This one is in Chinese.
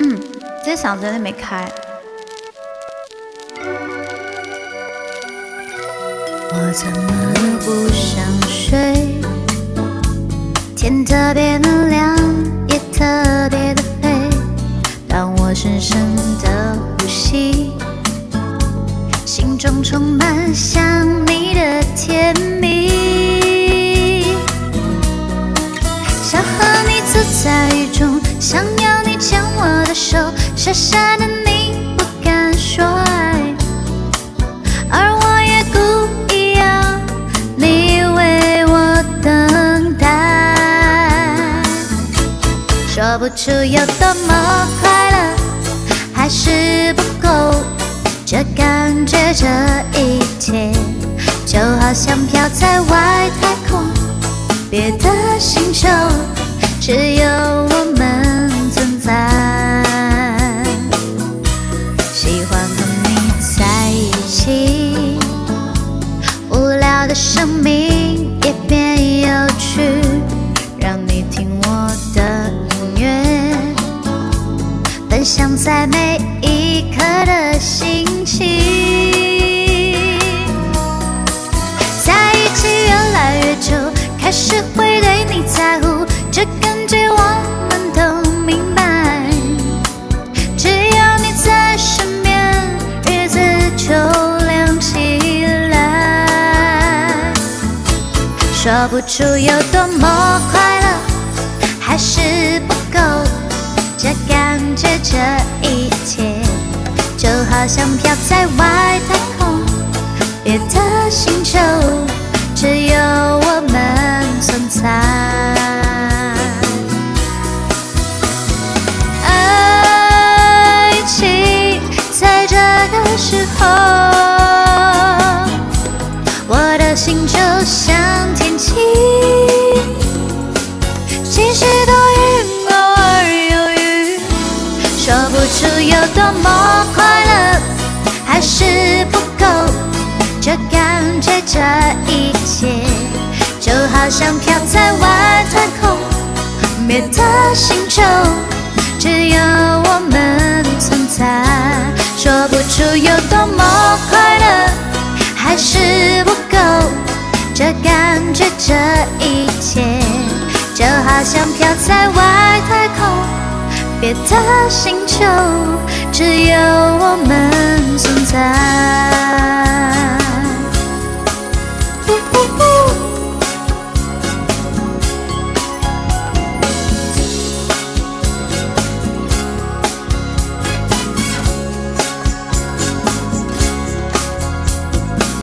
嗯这嗓子有点没开。我怎么不想睡？天特别的亮，也特别的黑，让我深深的呼吸，心中充满想你的甜傻傻的你不敢说爱，而我也故意要你为我等待。说不出有多么快乐，还是不够，这感觉这一切，就好像飘在外太空。别的星球只有分享在每一刻的心情。在一起越来越久，开始会对你在乎，这感觉我们都明白。只要你在身边，日子就亮起来。说不出有多么快乐，还是不够，感觉这一切，就好像飘在外太空。别的星球只有出有多么快乐，还是不够。这感觉，这一切，就好像飘在外太空，别的星球只有我们存在。说不出有多么快乐，还是不够。这感觉，这一切，就好像飘在外太空，的星球只有我们存在。